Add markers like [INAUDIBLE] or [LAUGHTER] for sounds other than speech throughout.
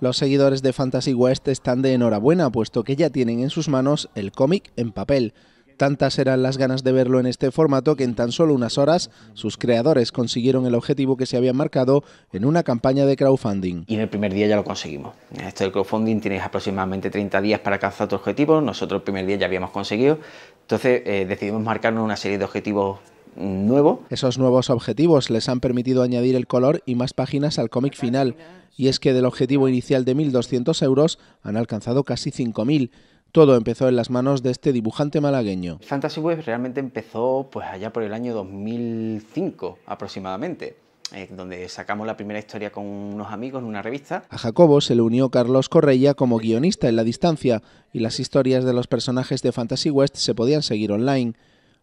Los seguidores de Fantasy West están de enhorabuena, puesto que ya tienen en sus manos el cómic en papel. Tantas eran las ganas de verlo en este formato que en tan solo unas horas sus creadores consiguieron el objetivo que se habían marcado en una campaña de crowdfunding. Y en el primer día ya lo conseguimos. Esto del crowdfunding tienes aproximadamente 30 días para alcanzar tu objetivo, nosotros el primer día ya habíamos conseguido, entonces eh, decidimos marcarnos una serie de objetivos nuevo. Esos nuevos objetivos les han permitido añadir el color y más páginas al cómic final, y es que del objetivo inicial de 1.200 euros han alcanzado casi 5.000. Todo empezó en las manos de este dibujante malagueño. Fantasy Web realmente empezó pues allá por el año 2005 aproximadamente. Eh, donde sacamos la primera historia con unos amigos en una revista. A Jacobo se le unió Carlos Correia como guionista en la distancia y las historias de los personajes de Fantasy West se podían seguir online.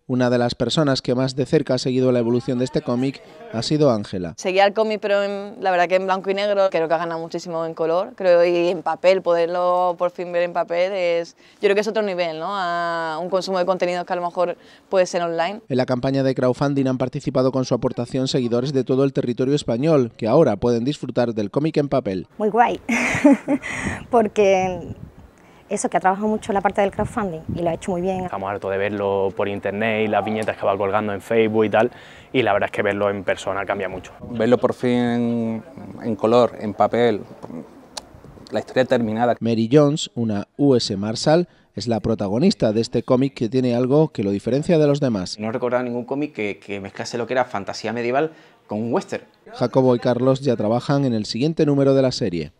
Una de las personas que más de cerca ha seguido la evolución de este cómic ha sido Ángela. Seguía el cómic, pero la verdad que en blanco y negro, creo que ha ganado muchísimo en color, creo, y en papel, poderlo por fin ver en papel, es, yo creo que es otro nivel, ¿no? A un consumo de contenidos que a lo mejor puede ser online. En la campaña de crowdfunding han participado con su aportación seguidores de todo el territorio español, que ahora pueden disfrutar del cómic en papel. Muy guay, [LAUGHS] porque eso, que ha trabajado mucho en la parte del crowdfunding y lo ha hecho muy bien. Estamos hartos de verlo por internet y las viñetas que va colgando en Facebook y tal, y la verdad es que verlo en persona cambia mucho. Verlo por fin en, color, en papel, la historia terminada. Mary Jones, una US Marshall, es la protagonista de este cómic que tiene algo que lo diferencia de los demás. No recordaba ningún cómic que, que mezclase lo que era fantasía medieval con un western. Jacobo y Carlos ya trabajan en el siguiente número de la serie.